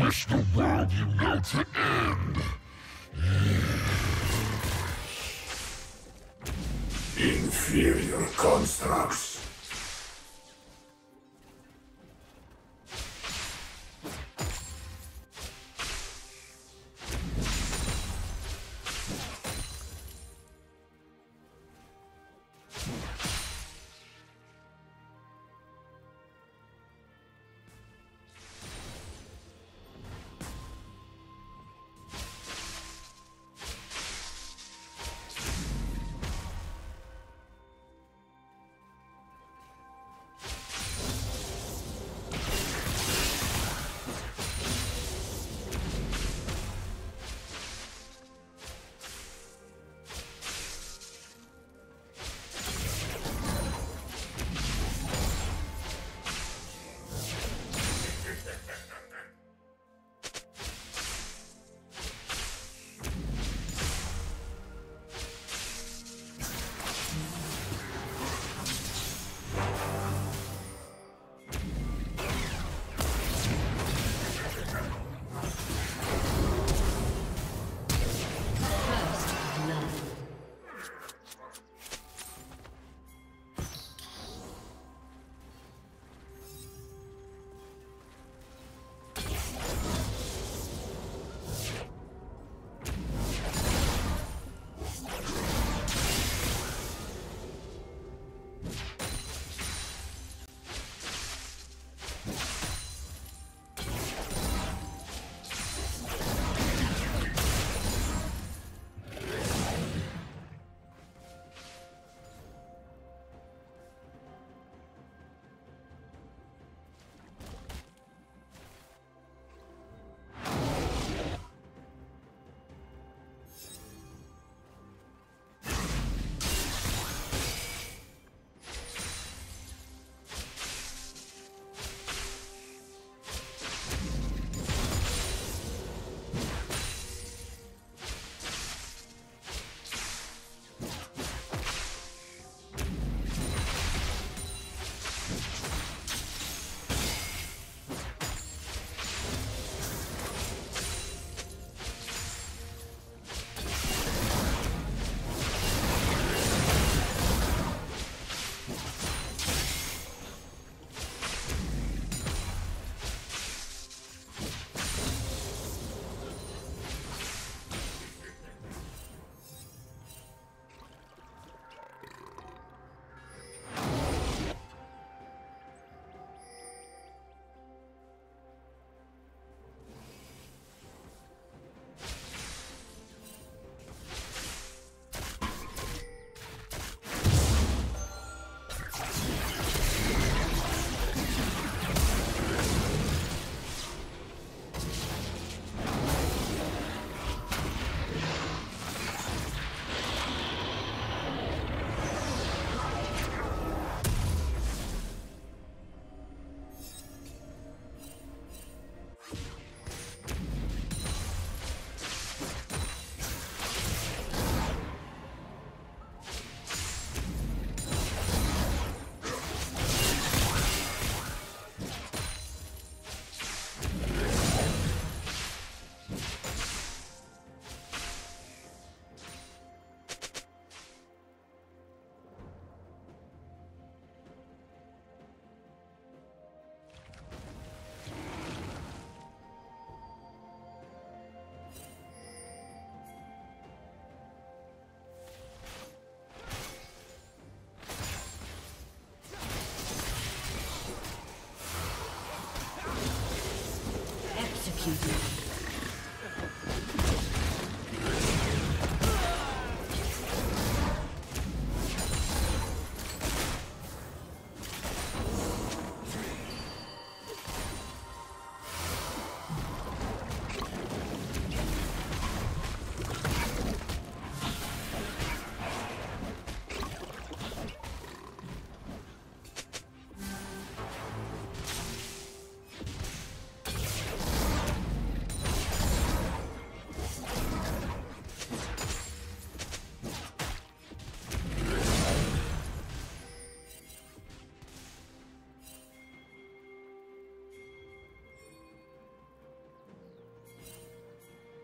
wish the world you know to end. Inferior constructs. Executed.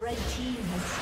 Red team has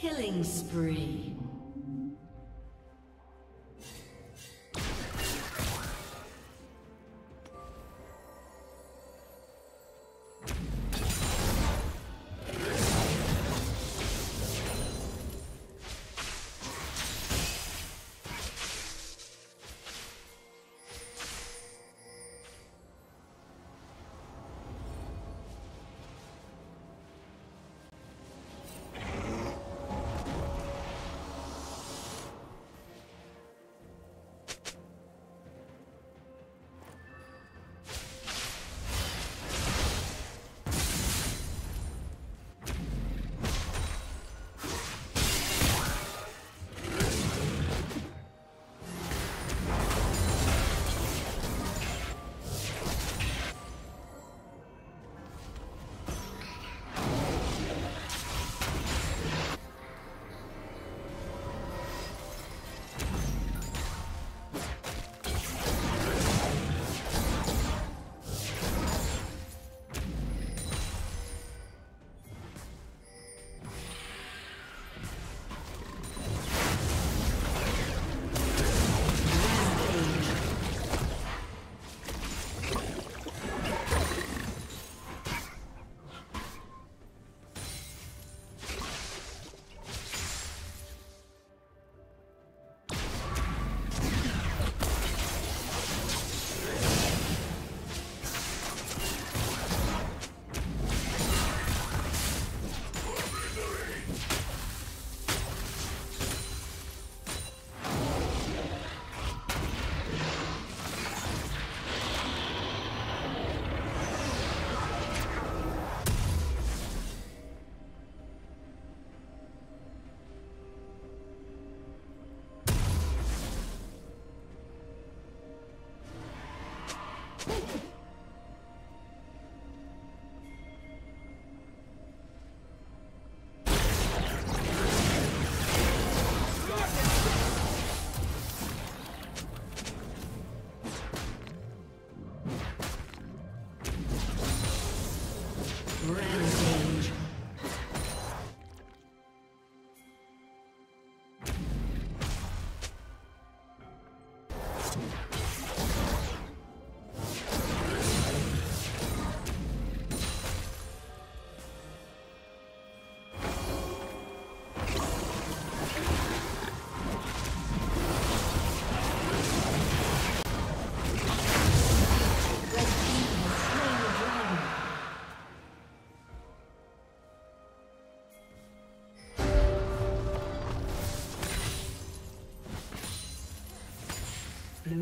Killing spree.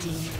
Kill.